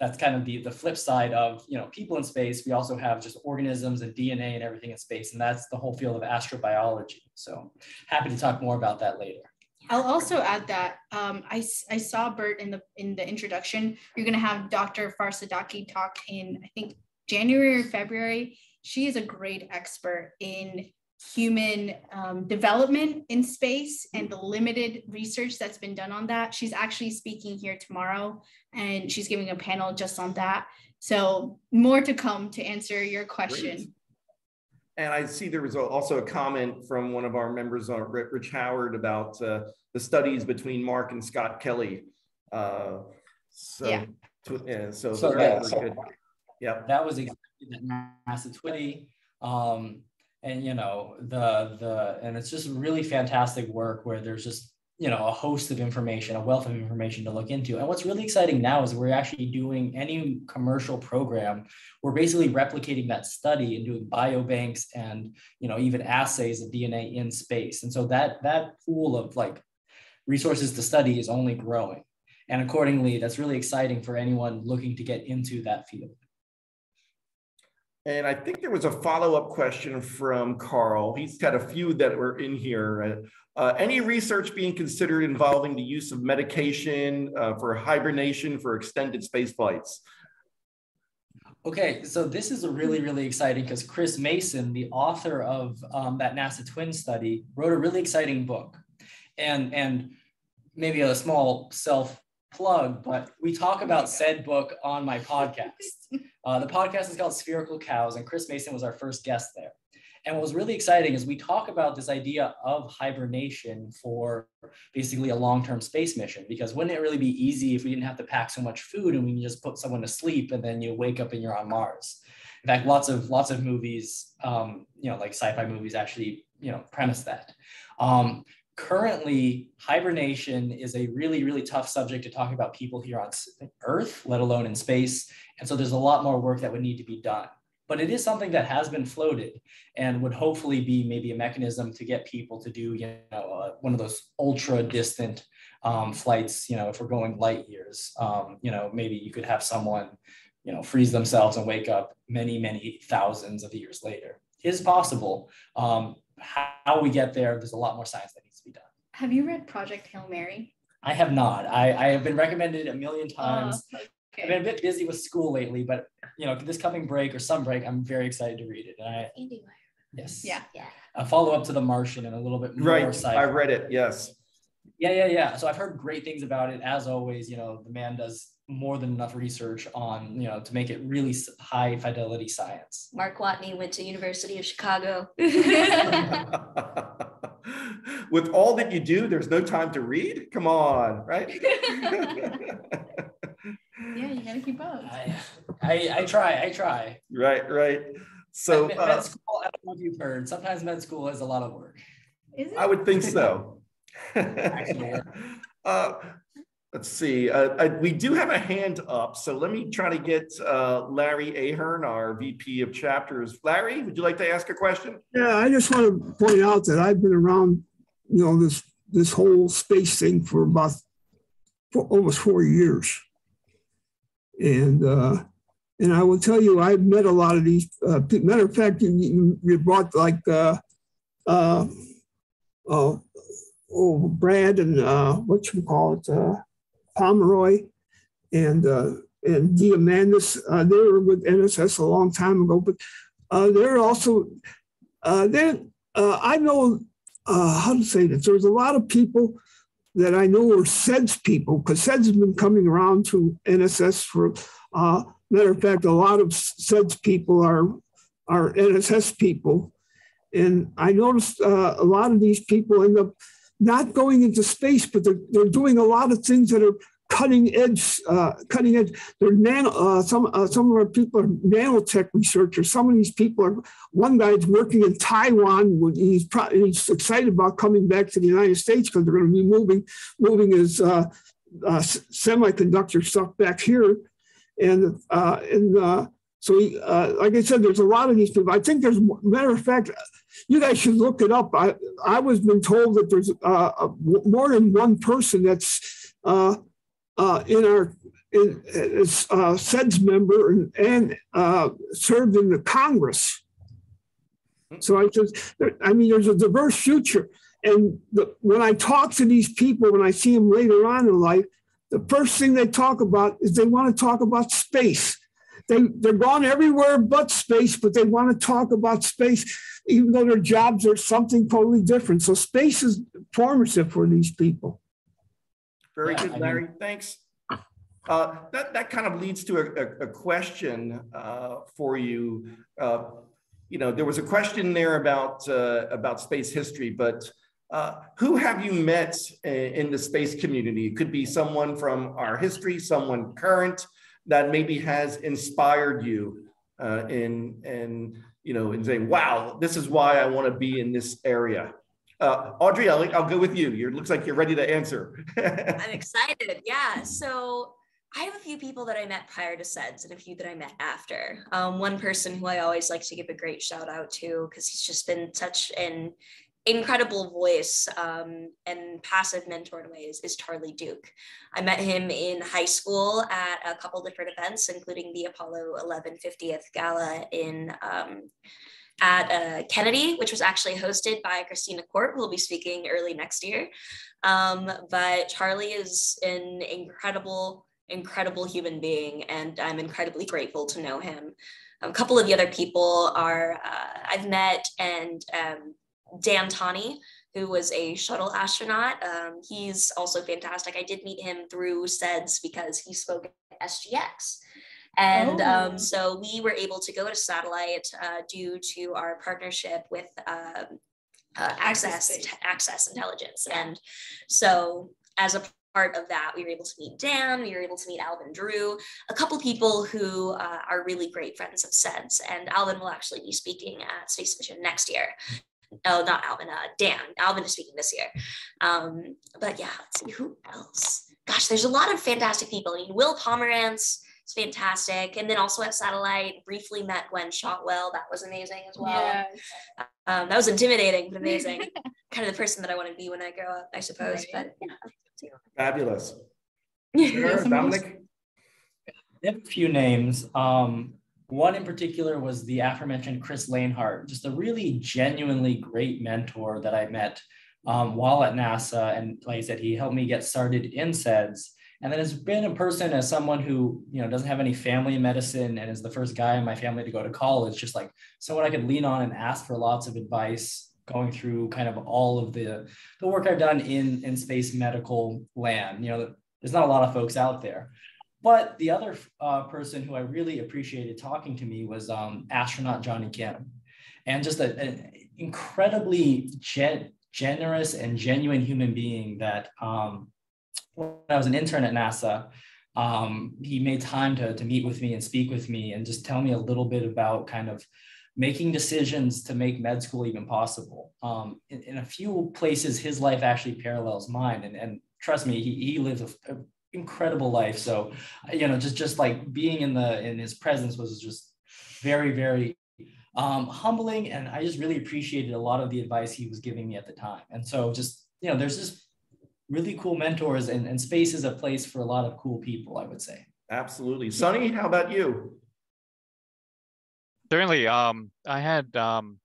That's kind of the, the flip side of, you know, people in space. We also have just organisms and DNA and everything in space. And that's the whole field of astrobiology. So happy to talk more about that later. I'll also add that um, I, I saw Bert in the in the introduction. You're gonna have Dr. Farsadaki talk in I think January or February. She is a great expert in human um, development in space and the limited research that's been done on that. She's actually speaking here tomorrow and she's giving a panel just on that. So more to come to answer your question. Great. And I see there was also a comment from one of our members, uh, Rich Howard, about uh, the studies between Mark and Scott Kelly. Uh, so, yeah. yeah so, so, yeah, so good. Yeah, that was exactly the NASA Twin Study. Um, and you know the the and it's just really fantastic work where there's just you know a host of information a wealth of information to look into. And what's really exciting now is we're actually doing any commercial program we're basically replicating that study and doing biobanks and you know even assays of dna in space. And so that that pool of like resources to study is only growing. And accordingly that's really exciting for anyone looking to get into that field and I think there was a follow-up question from Carl. He's got a few that were in here. Uh, any research being considered involving the use of medication uh, for hibernation for extended space flights? Okay, so this is a really, really exciting because Chris Mason, the author of um, that NASA twin study, wrote a really exciting book. And, and maybe a small self plug, but we talk about said book on my podcast. Uh, the podcast is called Spherical Cows, and Chris Mason was our first guest there. And what was really exciting is we talk about this idea of hibernation for basically a long-term space mission, because wouldn't it really be easy if we didn't have to pack so much food and we can just put someone to sleep and then you wake up and you're on Mars. In fact, lots of lots of movies, um, you know, like sci-fi movies actually, you know, premise that. Um, currently, hibernation is a really, really tough subject to talk about people here on Earth, let alone in space. And so there's a lot more work that would need to be done but it is something that has been floated and would hopefully be maybe a mechanism to get people to do you know uh, one of those ultra distant um, flights you know if we're going light years um, you know maybe you could have someone you know freeze themselves and wake up many many thousands of years later is possible um, how we get there there's a lot more science that needs to be done have you read project hail mary I have not. I, I have been recommended a million times. Uh, Okay. I've been a bit busy with school lately, but you know, this coming break or some break, I'm very excited to read it. And I, yes, yeah, yeah. A follow up to The Martian and a little bit more. Right, sci-fi. I read it. Yes. Yeah, yeah, yeah. So I've heard great things about it. As always, you know, the man does more than enough research on, you know, to make it really high fidelity science. Mark Watney went to University of Chicago. With all that you do, there's no time to read. Come on, right? yeah, you gotta keep up. I, I, I try, I try. Right, right. So med, med uh, school, I don't know if you've heard. Sometimes med school is a lot of work. Is it? I would think so. uh, let's see. Uh, I, we do have a hand up, so let me try to get uh, Larry Ahern, our VP of chapters. Larry, would you like to ask a question? Yeah, I just want to point out that I've been around, you know, this this whole space thing for about for almost four years. And uh, and I will tell you, I've met a lot of these. Uh, matter of fact, you, you brought like uh, uh, uh, oh Brad and uh, what you call it, uh, Pomeroy, and uh, and Diamandis. Uh, they were with NSS a long time ago, but uh, they're also uh, they. Uh, I know uh, how to say this. There's a lot of people that I know are SEDS people, because SEDS has been coming around to NSS for, uh, matter of fact, a lot of SEDS people are, are NSS people. And I noticed uh, a lot of these people end up not going into space, but they're, they're doing a lot of things that are cutting edge, uh, cutting edge. They're nano. Uh, some uh, some of our people are nanotech researchers. Some of these people are. One guy's working in Taiwan. He's probably he's excited about coming back to the United States because they're going to be moving moving his uh, uh, semiconductor stuff back here, and uh, and. so, he, like I said, there's a lot of these people. I think there's, matter of fact, you guys should look it up. I I was been told that there's more than one person that's uh, in our in, as uh, SEDS member and, and uh, served in the Congress. So I just, I mean, there's a diverse future. And the, when I talk to these people, when I see them later on in life, the first thing they talk about is they want to talk about space. They, they're gone everywhere but space, but they want to talk about space, even though their jobs are something totally different. So space is formative for these people. Very yeah, good, Larry. I mean, Thanks. Uh, that, that kind of leads to a, a, a question uh, for you. Uh, you know, there was a question there about, uh, about space history, but uh, who have you met in the space community? It could be someone from our history, someone current that maybe has inspired you uh, in, in, you know, in saying, wow, this is why I want to be in this area. Uh, Audrey, I'll, I'll go with you. You looks like you're ready to answer. I'm excited. Yeah. So I have a few people that I met prior to SEDS and a few that I met after. Um, one person who I always like to give a great shout out to because he's just been such an incredible voice um, and passive mentor in ways is Charlie Duke. I met him in high school at a couple different events, including the Apollo 11 50th Gala in um, at uh, Kennedy, which was actually hosted by Christina Korp, who will be speaking early next year. Um, but Charlie is an incredible, incredible human being, and I'm incredibly grateful to know him. A couple of the other people are uh, I've met and um, Dan Tani, who was a shuttle astronaut. Um, he's also fantastic. I did meet him through SEDS because he spoke at SGX. And Oh. um, so we were able to go to satellite uh, due to our partnership with um, uh, Access. Access Intelligence. And so as a part of that, we were able to meet Dan, we were able to meet Alvin Drew, a couple people who uh, are really great friends of SEDS. And Alvin will actually be speaking at SpaceVision next year. Oh, not Alvin, uh, Dan. Alvin is speaking this year. Um, but yeah, let's see who else. Gosh, there's a lot of fantastic people. I mean, Will Pomerantz fantastic. And then also at Satellite, briefly met Gwynne Shotwell. That was amazing as well. Yeah. Um, that was intimidating, but amazing. kind of the person that I want to be when I grow up, I suppose. Right. But yeah. Fabulous. Yeah, Sure, Dominic? They have a few names. Um, one in particular was the aforementioned Kris Lehnhardt, just a really genuinely great mentor that I met um, while at NASA. And like I said, he helped me get started in SEDS. And then has been a person as someone who, you know, doesn't have any family in medicine and is the first guy in my family to go to college, just like someone I could lean on and ask for lots of advice going through kind of all of the, the work I've done in, in space medical land. You know, there's not a lot of folks out there. But the other uh, person who I really appreciated talking to me was um, astronaut Jonny Kim, and just a- an incredibly gen- generous and genuine human being that um, when I was an intern at NASA, um, he made time to, to meet with me and speak with me and just tell me a little bit about kind of making decisions to make med school even possible. Um, in, in a few places, his life actually parallels mine. And, and trust me, he, he lives a, a incredible life. So, you know, just just like being in the in his presence was just very very um, humbling, and I just really appreciated a lot of the advice he was giving me at the time. And so, just you know, there's just really cool mentors, and, and space is a place for a lot of cool people. I would say. Absolutely. Sonny, how about you? Certainly, um, I had um,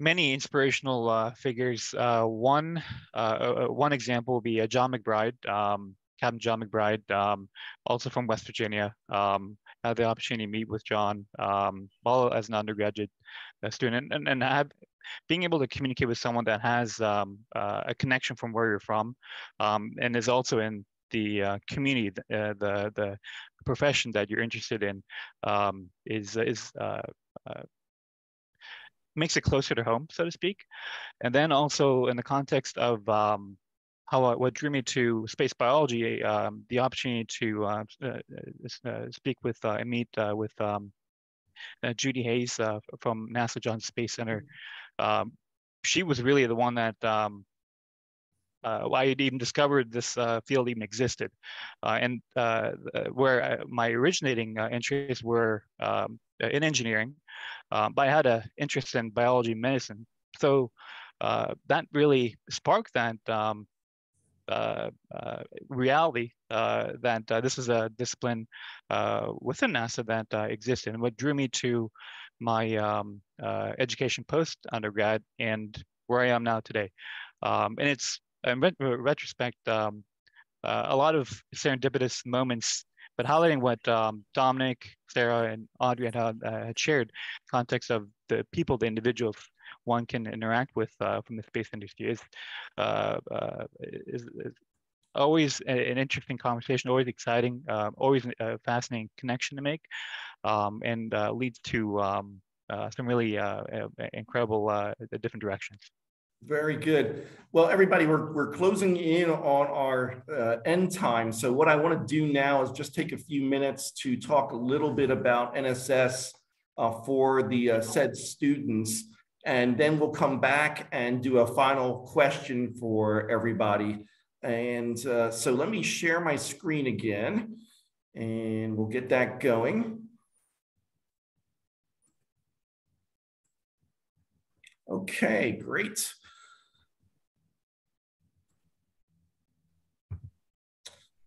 many inspirational uh, figures. Uh, one uh, uh, one example would be uh, Jon McBride, um, Captain Jon McBride, um, also from West Virginia. Um, I had the opportunity to meet with John um, while as an undergraduate uh, student, and, and have, being able to communicate with someone that has um, uh, a connection from where you're from, um, and is also in the uh, community, uh, the the profession that you're interested in, um, is is uh, uh, makes it closer to home, so to speak. And then also in the context of um, how I- what drew me to space biology, um, the opportunity to uh, uh, uh, uh, speak with uh, and meet uh, with um, uh, Judy Hayes uh, from NASA Johnson Space Center. Um, she was really the one that um, uh, I had even discovered this uh, field even existed, uh, and uh, uh, where uh, my originating interests were um, in engineering, um, but I had an interest in biology and medicine. So that really sparked that um, reality that this is a discipline within NASA that existed, and what drew me to my um, uh, education post undergrad and where I am now today. Um, and it's in ret- retrospect um, uh, a lot of serendipitous moments but highlighting what um, Dominic, Sara, and Audrey had, uh, had shared, context of the people, the individuals one can interact with uh, from the space industry is, uh, uh, is, is always an interesting conversation, always exciting, uh, always a fascinating connection to make, um, and uh, leads to um, uh, some really uh, uh, incredible uh, different directions. Very good. Well, everybody, we're, we're closing in on our end time. So what I want to do now is just take a few minutes to talk a little bit about NSS for the SEDS students. And then we'll come back and do a final question for everybody. And uh, so let me share my screen again and we'll get that going. Okay, great.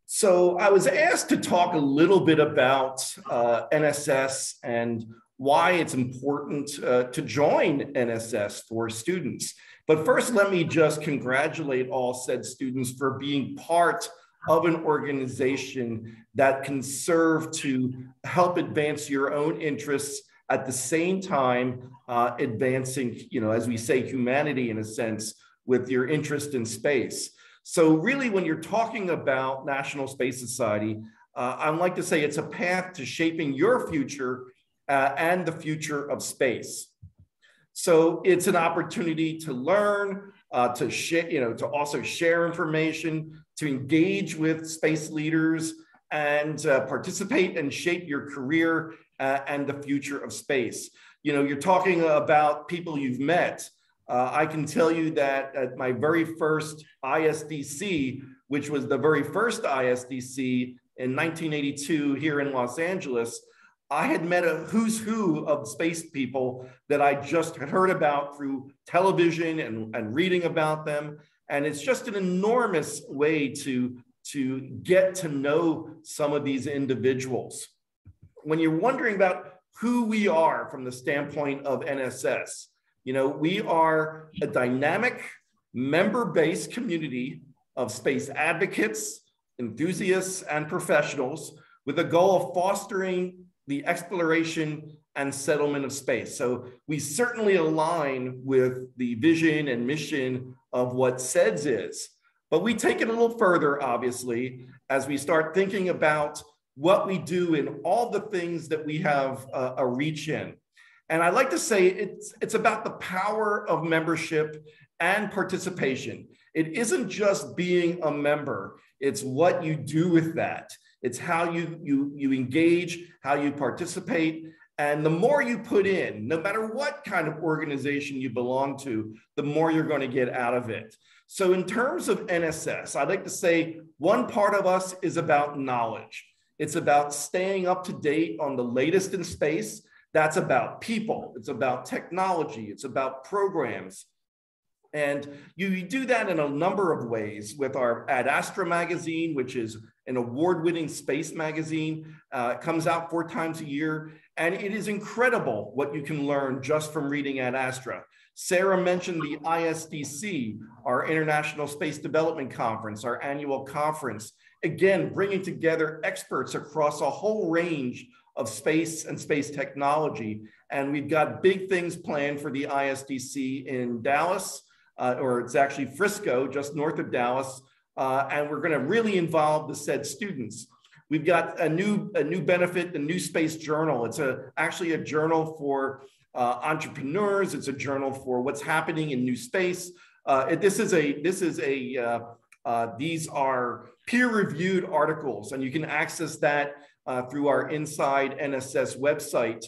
So I was asked to talk a little bit about uh, NSS and why it's important uh, to join NSS for students. But first, let me just congratulate all SEDS students for being part of an organization that can serve to help advance your own interests at the same time uh, advancing, you know, as we say, humanity in a sense with your interest in space. So really, when you're talking about National Space Society, Uh, I like to say it's a path to shaping your future uh, and the future of space. So it's an opportunity to learn, uh, to share, you know, to also share information, to engage with space leaders, and uh, participate and shape your career uh, and the future of space. You know, you're talking about people you've met. Uh, I can tell you that at my very first ISDC, which was the very first ISDC in 1982 here in Los Angeles, I had met a who's who of space people that I just had heard about through television and, and reading about them. And it's just an enormous way to, to get to know some of these individuals. When you're wondering about who we are from the standpoint of NSS, you know, we are a dynamic member-based community of space advocates, enthusiasts, and professionals with a goal of fostering the exploration and settlement of space. So we certainly align with the vision and mission of what SEDS is. But we take it a little further, obviously, as we start thinking about what we do in all the things that we have a reach in. And I like to say it's, it's about the power of membership and participation. It isn't just being a member, it's what you do with that. It's how you, you, you engage, how you participate. And the more you put in, no matter what kind of organization you belong to, the more you're going to get out of it. So, in terms of NSS, I'd like to say one part of us is about knowledge. It's about staying up to date on the latest in space. That's about people, it's about technology, it's about programs. And you do that in a number of ways with our Ad Astra magazine, which is an award winning space magazine. Uh, it comes out four times a year, and it is incredible what you can learn just from reading Ad Astra. Sara mentioned the ISDC, our International Space Development Conference, our annual conference. Again, bringing together experts across a whole range of space and space technology. And we've got big things planned for the ISDC in Dallas, uh, or it's actually Frisco, just north of Dallas, uh, and we're going to really involve the SEDS students. We've got a new, a new benefit, the New Space Journal. It's a, actually a journal for uh, entrepreneurs. It's a journal for what's happening in new space. Uh, this is a, this is a, uh, uh, these are peer-reviewed articles, and you can access that uh, through our Inside NSS website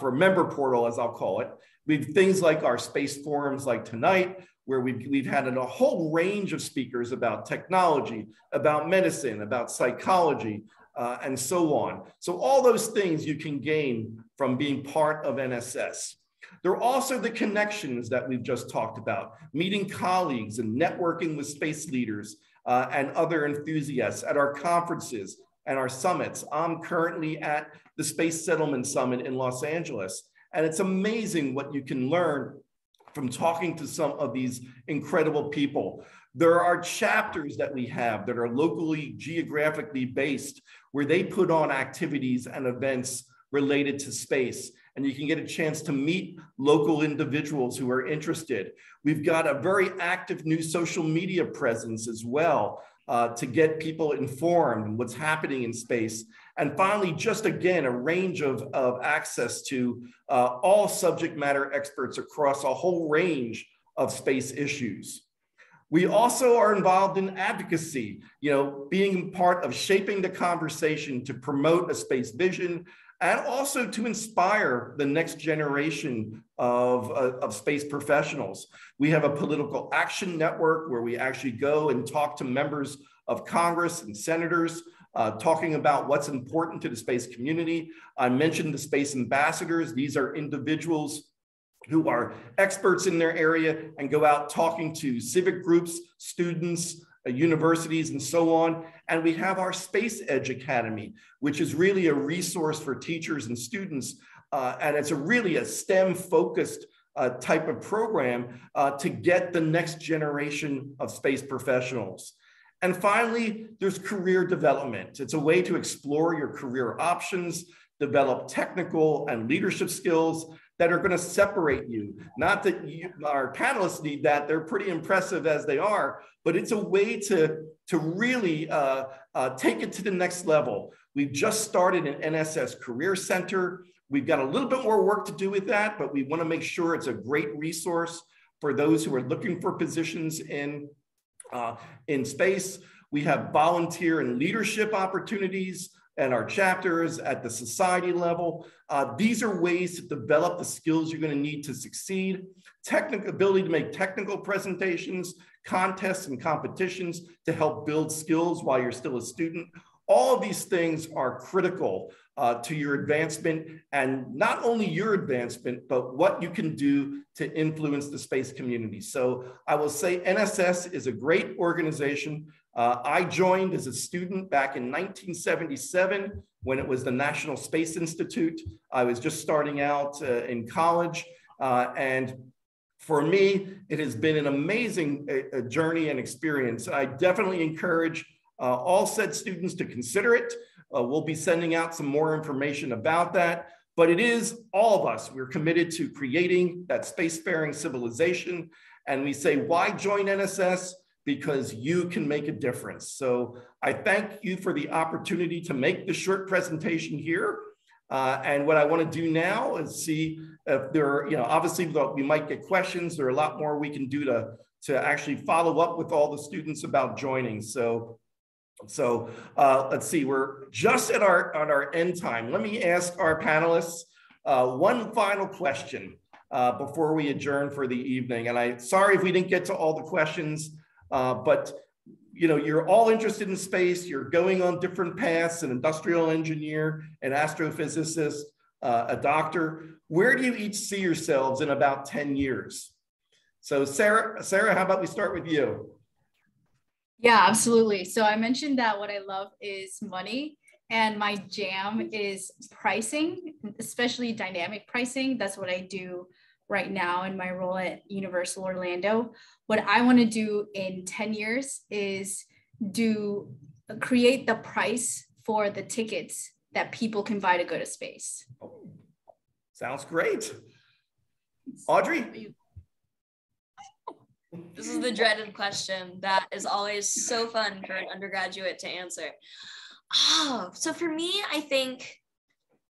for member portal, as I'll call it. We've things like our space forums like tonight, where we've, we've had a whole range of speakers about technology, about medicine, about psychology, uh, and so on. So all those things you can gain from being part of NSS. There are also the connections that we've just talked about, meeting colleagues and networking with space leaders uh, and other enthusiasts at our conferences and our summits. I'm currently at the Space Settlement Summit in Los Angeles, and it's amazing what you can learn from talking to some of these incredible people. There are chapters that we have that are locally, geographically based, where they put on activities and events related to space. And you can get a chance to meet local individuals who are interested. We've got a very active new social media presence as well uh, to get people informed what's happening in space. And finally, just again, a range of, of access to uh, all subject matter experts across a whole range of space issues. We also are involved in advocacy, you know, being part of shaping the conversation to promote a space vision and also to inspire the next generation of, uh, of space professionals. We have a political action network where we actually go and talk to members of Congress and senators uh, talking about what's important to the space community. I mentioned the space ambassadors. These are individuals who are experts in their area and go out talking to civic groups, students, universities, and so on. And we have our Space Edge Academy, which is really a resource for teachers and students. Uh, and it's a really a STEM focused uh, type of program uh, to get the next generation of space professionals. And finally, there's career development. It's a way to explore your career options, develop technical and leadership skills that are going to separate you. Not that you, our panelists need that; they're pretty impressive as they are, but it's a way to to really uh, uh, take it to the next level. We've just started an NSS Career Center. We've got a little bit more work to do with that, but we want to make sure it's a great resource for those who are looking for positions in uh, in space. We have volunteer and leadership opportunities and our chapters at the society level. Uh, these are ways to develop the skills you're going to need to succeed. Technical ability to make technical presentations, contests and competitions to help build skills while you're still a student. All of these things are critical uh, to your advancement and not only your advancement, but what you can do to influence the space community. So I will say NSS is a great organization. Uh, I joined as a student back in 1977 when it was the National Space Institute. I was just starting out uh, in college. Uh, and for me, it has been an amazing uh, journey and experience. I definitely encourage uh, all SEDS students to consider it. Uh, we'll be sending out some more information about that. But it is all of us. We're committed to creating that spacefaring civilization. And we say, why join NSS? Because you can make a difference. So I thank you for the opportunity to make this short presentation here. Uh, and what I want to do now is see if there are, you know, obviously we might get questions. There are a lot more we can do to, to actually follow up with all the students about joining. So so uh, let's see, we're just at our, at our end time. Let me ask our panelists uh, one final question uh, before we adjourn for the evening. And I sorry if we didn't get to all the questions, uh, but you know, you're all interested in space, you're going on different paths, an industrial engineer, an astrophysicist, uh, a doctor. Where do you each see yourselves in about 10 years? So Sara, Sara, how about we start with you? Yeah, absolutely. So I mentioned that what I love is money and my jam is pricing, especially dynamic pricing. That's what I do right now in my role at Universal Orlando. What I want to do in 10 years is do create the price for the tickets that people can buy to go to space. Oh, sounds great. Audrey? This is the dreaded question that is always so fun for an undergraduate to answer. Oh, so for me, I think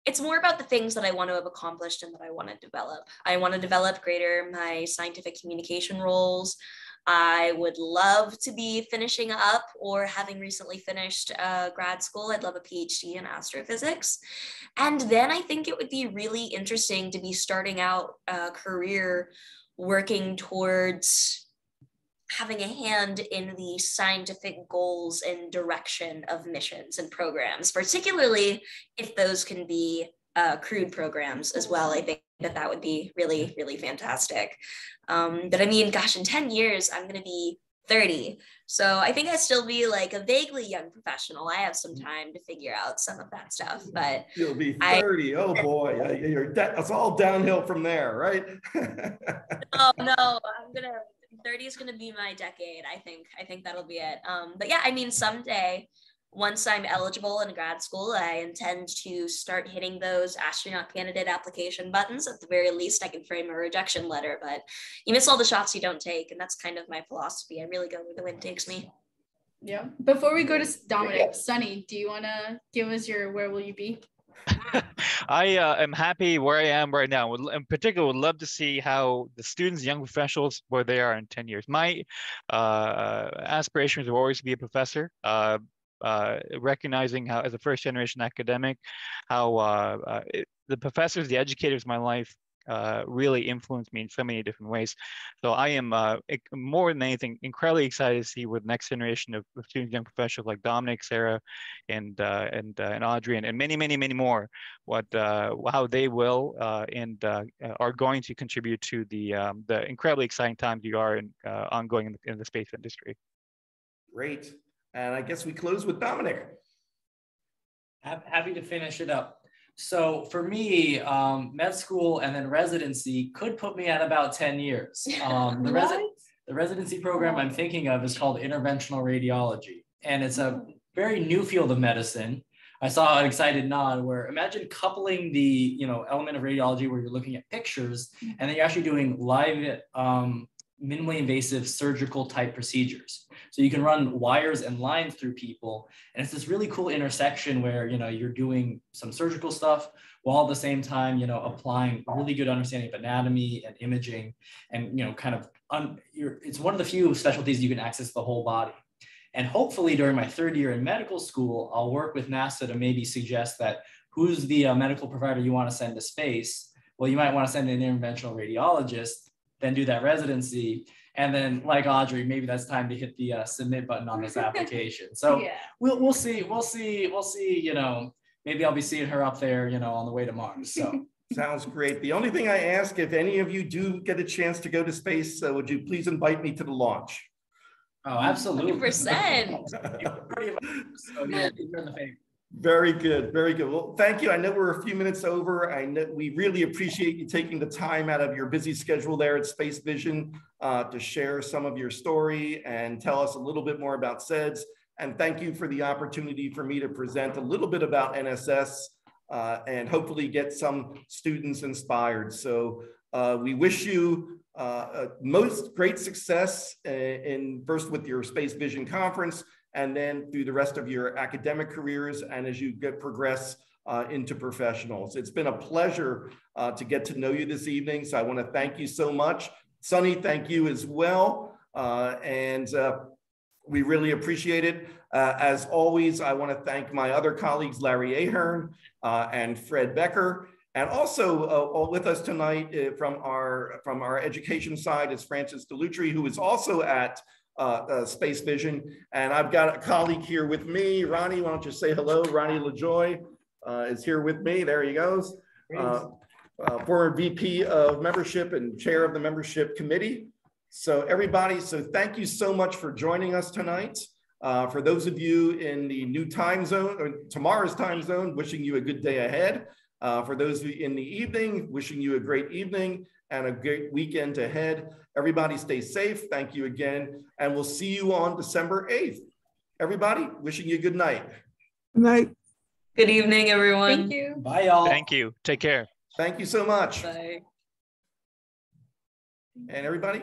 it's more about the things that I want to have accomplished and that I want to develop. I want to develop greater my scientific communication roles. I would love to be finishing up or having recently finished uh, grad school. I'd love a PhD in astrophysics. And then I think it would be really interesting to be starting out a career working towards having a hand in the scientific goals and direction of missions and programs, particularly if those can be uh, crewed programs as well. I think that that would be really, really fantastic. Um, but I mean, gosh, in 10 years, I'm going to be 30. So I think I still be like a vaguely young professional. I have some time to figure out some of that stuff, but you'll be 30. I, oh boy, you're it's all downhill from there, right? oh no, I'm gonna 30 is going to be my decade. I think. I think that'll be it. Um, but yeah, I mean, someday, once I'm eligible in grad school, I intend to start hitting those astronaut candidate application buttons. At the very least, I can frame a rejection letter. But you miss all the shots you don't take, and that's kind of my philosophy. I really go where the wind takes me. Yeah. Before we go to Dominic, Sunny, do you want to give us your where will you be? I uh, am happy where I am right now. In particular, would love to see how the students, young professionals, where they are in 10 years. My uh, aspirations are always to be a professor. Uh, uh, recognizing how, as a first generation academic, how uh, uh, it, the professors, the educators in my life uh, really influenced me in so many different ways. So I am uh, more than anything incredibly excited to see what the next generation of, of students, young professionals like Dominic, Sara, and uh, and uh, and Audrey, and, and, many, many, many more, what uh, how they will uh, and are going to contribute to the um, the incredibly exciting times you are in ongoing in the, in the space industry. Great, and I guess we close with Dominic. Happy to finish it up. So for me, um, med school and then residency could put me at about 10 years. Um, the, resi- the residency program I'm thinking of is called interventional radiology. And it's a very new field of medicine. I saw an excited nod where imagine coupling the you know element of radiology where you're looking at pictures and then you're actually doing live um, minimally invasive surgical type procedures. So you can run wires and lines through people. And it's this really cool intersection where, you know, you're doing some surgical stuff while at the same time, you know, applying really good understanding of anatomy and imaging and, you know, kind of, un, it's one of the few specialties you can access the whole body. And hopefully during my third year in medical school, I'll work with NASA to maybe suggest that who's the uh, medical provider you want to send to space? Well, you might want to send an interventional radiologist, then do that residency. And then, like Audrey, maybe that's time to hit the uh, submit button on this application. So yeah. we'll we'll see, we'll see, we'll see. You know, maybe I'll be seeing her up there, you know, on the way to Mars. So Sounds great. The only thing I ask, if any of you do get a chance to go to space, uh, would you please invite me to the launch? oh, absolutely. 100%. so yeah, you're in the favor. Very good, very good. Well, thank you. I know we're a few minutes over. I know we really appreciate you taking the time out of your busy schedule there at SpaceVision uh, to share some of your story and tell us a little bit more about SEDS. And thank you for the opportunity for me to present a little bit about NSS uh, and hopefully get some students inspired. So uh, we wish you uh, most great success in, in first with your SpaceVision Conference and then through the rest of your academic careers and as you get progress uh, into professionals. It's been a pleasure uh, to get to know you this evening. So I want to thank you so much. Sunny, thank you as well. Uh, and uh, we really appreciate it. Uh, as always, I want to thank my other colleagues, Larry Ahern uh, and Fred Becker. And also with us tonight from our from our education side is Francis Delutri, who is also at SpaceVision. And I've got a colleague here with me. Ronnie, why don't you say hello? Ronnie LaJoy uh, is here with me. There he goes. Uh, uh, former VP of membership and chair of the membership committee. So everybody, so thank you so much for joining us tonight. Uh, for those of you in the new time zone or tomorrow's time zone, wishing you a good day ahead. Uh, for those of you in the evening, wishing you a great evening and a great weekend ahead. Everybody stay safe. Thank you again. And we'll see you on December 8th. Everybody, wishing you a good night. Good night. Good evening, everyone. Thank you. Bye, y'all. Thank you. Take care. Thank you so much. Bye. And everybody,